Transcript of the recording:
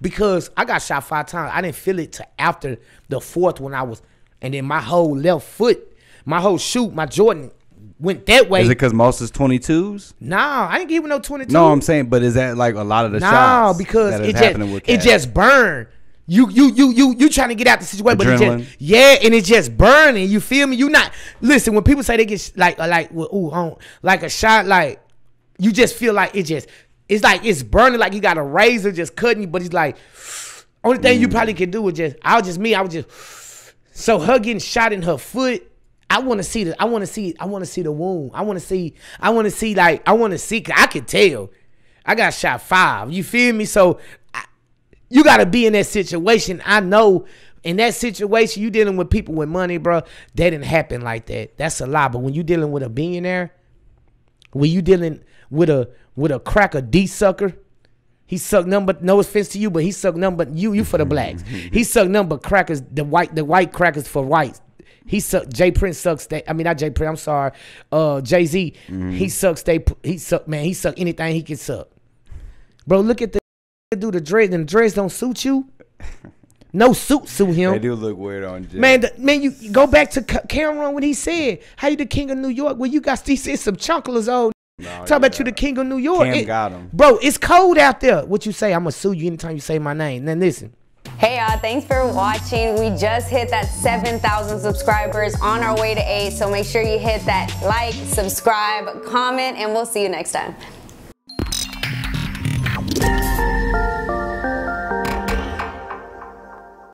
because I got shot five times. I didn't feel it till after the fourth when I was, and then my whole left foot, my whole shoot, my Jordan went that way. Is it because most is 22s? Nah, I ain't giving no 22. No, I'm saying, but is that like a lot of the no, shots? because that is it just it just burned. You you you you you trying to get out the situation, but it just yeah, and it just burning. You feel me? You not listen when people say they get sh- like like well, ooh, like a shot, like you just feel like it just it's like it's burning, like you got a razor just cutting you. But he's like only thing you mm. probably can do is just I was just me. I was just so her getting shot in her foot. I want to see the. I want to see. I want to see the wound. I want to see. I want to see like. I want to see. 'cause I could tell. I got shot five. You feel me? So I, you got to be in that situation. I know in that situation you dealing with people with money, bro. That didn't happen like that. That's a lie. But when you dealing with a billionaire, when you dealing with a with a cracker D sucker, he sucked number. No offense to you, but he sucked number. You you for the blacks. he sucked number crackers. The white the white crackers for whites. He sucked. Jay Prince sucks. They, I mean not Jay Prince. I'm sorry. Uh, Jay Z. He sucks. They he suck man. He suck anything he can suck. Bro, look at the do the dreads and the dreads don't suit you. No suit suit him. They do look weird on Jay. Man, the, man, you you go back to Ca- Cam'ron when he said, "How you the king of New York?" Well, you got these said some chunklers old. Talk about you the king of New York, Cam It- got 'em. bro. It's cold out there. What you say? I'm gonna sue you anytime you say my name. Then listen. Hey y'all, thanks for watching. We just hit that 7,000 subscribers on our way to 8, so make sure you hit that like, subscribe, comment, and we'll see you next time.